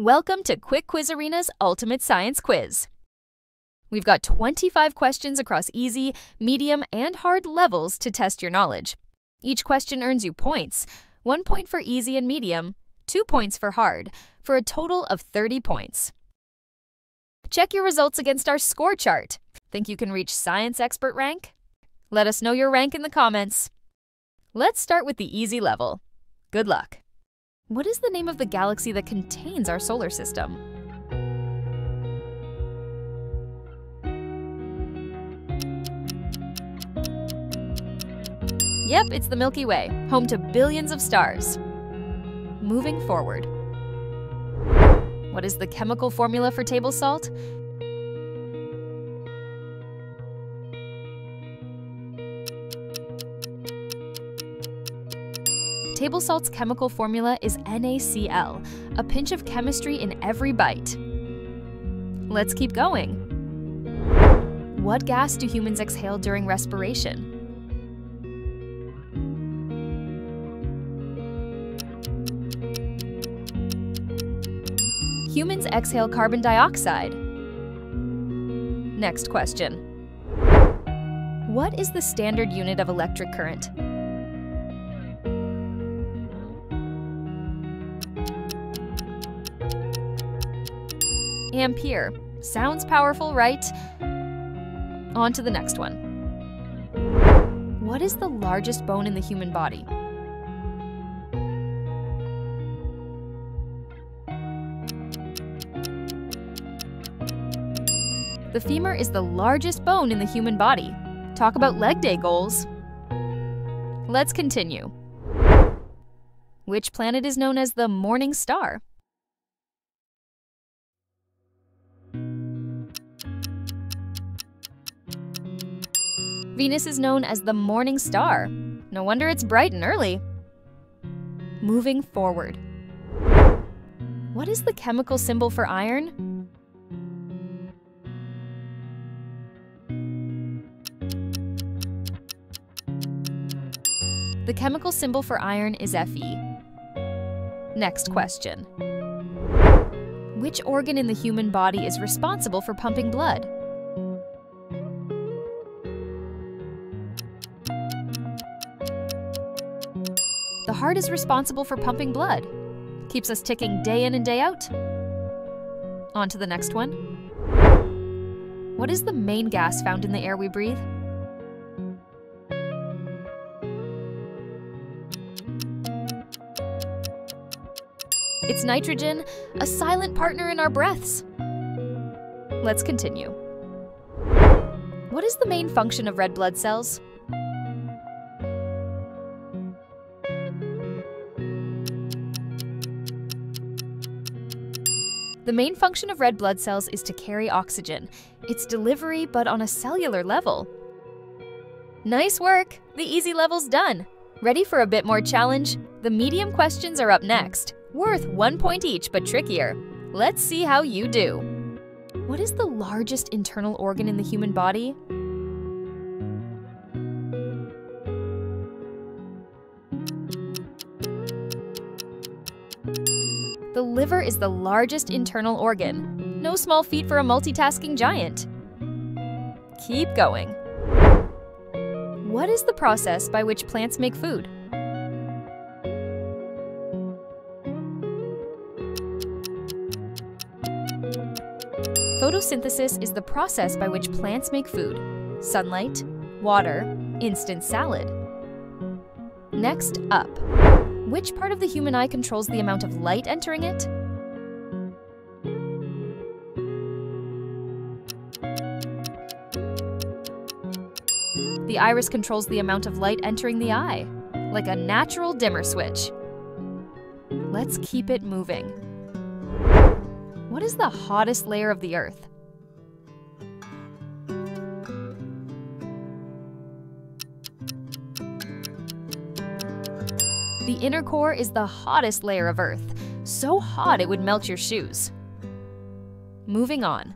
Welcome to Quick Quiz Arena's Ultimate Science Quiz. We've got 25 questions across easy, medium, and hard levels to test your knowledge. Each question earns you points one point for easy and medium, two points for hard, for a total of 30 points. Check your results against our score chart. Think you can reach science expert rank? Let us know your rank in the comments. Let's start with the easy level. Good luck. What is the name of the galaxy that contains our solar system? Yep, it's the Milky Way, home to billions of stars. Moving forward. What is the chemical formula for table salt? Table salt's chemical formula is NaCl, a pinch of chemistry in every bite. Let's keep going. What gas do humans exhale during respiration? Humans exhale carbon dioxide. Next question. What is the standard unit of electric current? Ampere. Sounds powerful, right? On to the next one. What is the largest bone in the human body? The femur is the largest bone in the human body. Talk about leg day goals. Let's continue. Which planet is known as the morning star? Venus is known as the morning star. No wonder it's bright and early. Moving forward. What is the chemical symbol for iron? The chemical symbol for iron is Fe. Next question. Which organ in the human body is responsible for pumping blood? Heart is responsible for pumping blood. Keeps us ticking day in and day out. On to the next one. What is the main gas found in the air we breathe? It's nitrogen, a silent partner in our breaths. Let's continue. What is the main function of red blood cells? The main function of red blood cells is to carry oxygen. It's delivery, but on a cellular level. Nice work! The easy level's done. Ready for a bit more challenge? The medium questions are up next. Worth one point each, but trickier. Let's see how you do. What is the largest internal organ in the human body? Liver is the largest internal organ. No small feat for a multitasking giant. Keep going. What is the process by which plants make food? Photosynthesis is the process by which plants make food. Sunlight, water, instant salad. Next up. Which part of the human eye controls the amount of light entering it? The iris controls the amount of light entering the eye, like a natural dimmer switch. Let's keep it moving. What is the hottest layer of the Earth? The inner core is the hottest layer of Earth, so hot it would melt your shoes. Moving on.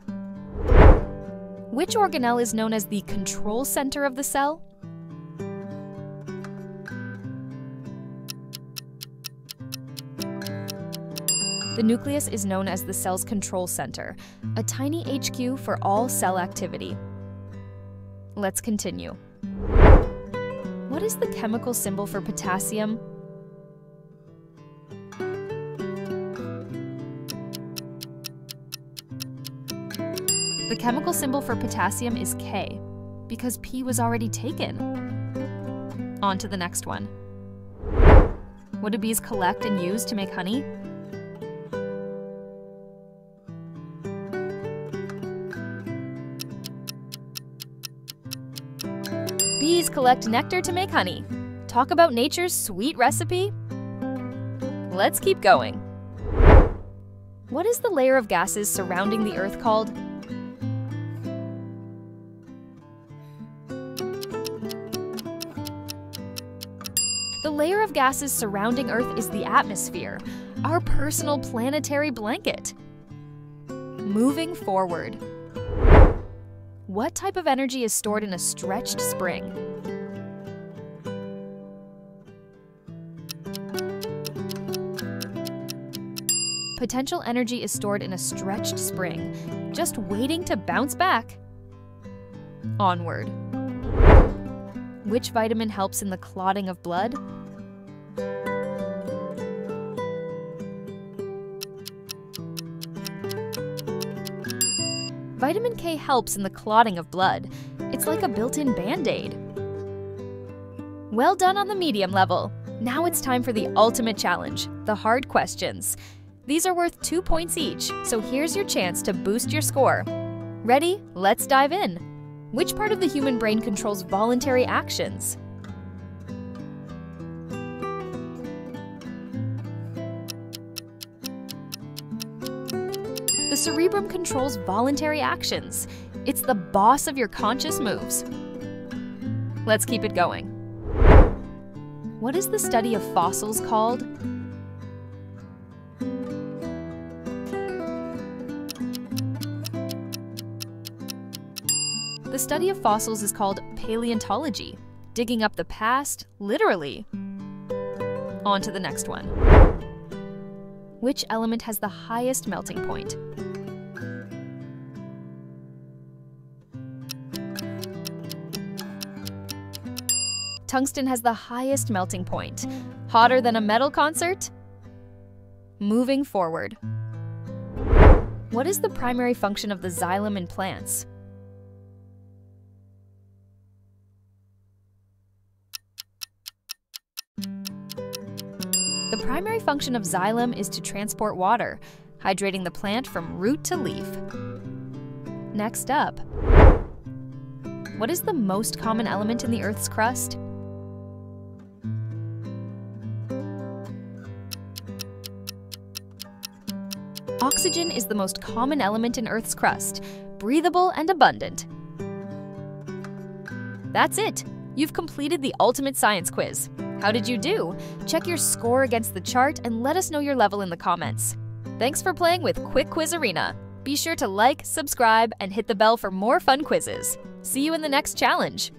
Which organelle is known as the control center of the cell? The nucleus is known as the cell's control center, a tiny HQ for all cell activity. Let's continue. What is the chemical symbol for potassium? Chemical symbol for potassium is K, because P was already taken. On to the next one. What do bees collect and use to make honey? Bees collect nectar to make honey. Talk about nature's sweet recipe? Let's keep going. What is the layer of gases surrounding the Earth called? Layer of gases surrounding Earth is the atmosphere, our personal planetary blanket. Moving forward. What type of energy is stored in a stretched spring? Potential energy is stored in a stretched spring, just waiting to bounce back. Onward. Which vitamin helps in the clotting of blood? Vitamin K helps in the clotting of blood. It's like a built-in band-aid. Well done on the medium level. Now it's time for the ultimate challenge, the hard questions. These are worth two points each, so here's your chance to boost your score. Ready? Let's dive in. Which part of the human brain controls voluntary actions? Cerebrum controls voluntary actions. It's the boss of your conscious moves. Let's keep it going. What is the study of fossils called? The study of fossils is called paleontology, digging up the past, literally. On to the next one. Which element has the highest melting point? Tungsten has the highest melting point. Hotter than a metal concert? Moving forward. What is the primary function of the xylem in plants? The primary function of xylem is to transport water, hydrating the plant from root to leaf. Next up, what is the most common element in the Earth's crust? Oxygen is the most common element in Earth's crust, breathable and abundant. That's it! You've completed the ultimate science quiz. How did you do? Check your score against the chart and let us know your level in the comments. Thanks for playing with Quick Quiz Arena. Be sure to like, subscribe, and hit the bell for more fun quizzes. See you in the next challenge.